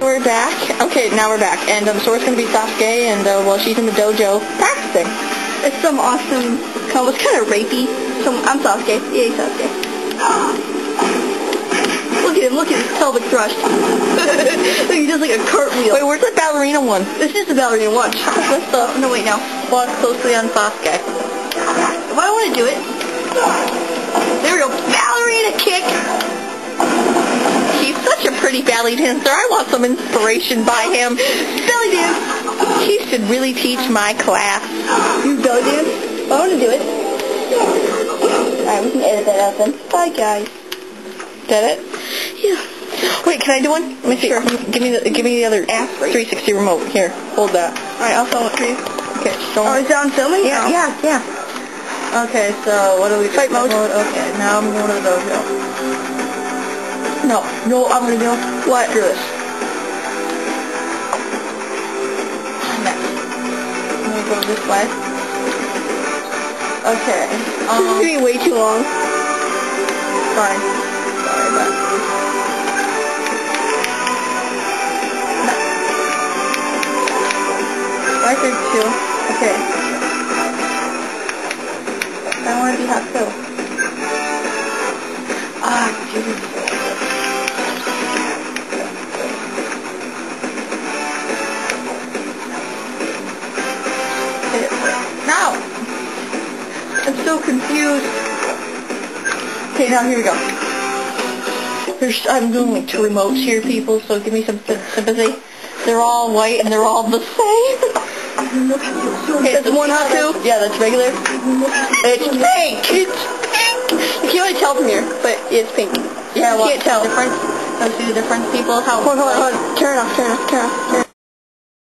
we're back. Okay, now we're back. And um, so it's going to be Sasuke, and uh, well, she's in the dojo practicing. It's some awesome combo. It's kind of rapey. Some, I'm Sasuke. Yay, Sasuke. Look at him. Look at his pelvic thrust. he does like a cartwheel. Wait, where's the ballerina one? This is the ballerina. one. Let's uh, no wait now. Watch closely on Sasuke. If I want to do it, pretty belly dancer. I want some inspiration by him. Belly dance. He should really teach my class. You belly dance? I want to do it. Alright, we can edit that out then. Bye, guys. Did it? Yeah. Wait, can I do one? Let me see. Give me the give me the other 360 remote. Here, hold that. Alright, I'll film it for you. Okay, show Oh, is that on filming? Yeah, Oh. yeah, yeah. Okay, so what do we do? Fight mode. Okay, now I'm going to the dojo. No, no, I'm gonna go. What? Screw this. Next. I'm gonna go this way. Okay. This is gonna be way too long. fine. Sorry, but. Why is there two? Okay. I want to be hot too. Ah, Jesus. No! I'm so confused. Okay, now here we go. There's, I'm doing like two remotes here, people, so give me some sympathy. They're all white and they're all the same. Okay, That's one hot two? Yeah, that's regular. It's pink! It's pink! You can't really tell from here, but it's pink. Yeah, You well, can't tell. The difference, don't see the difference, people? How Hold on, hold on, hold on. Turn it off, turn it off, turn it off. Turn it off.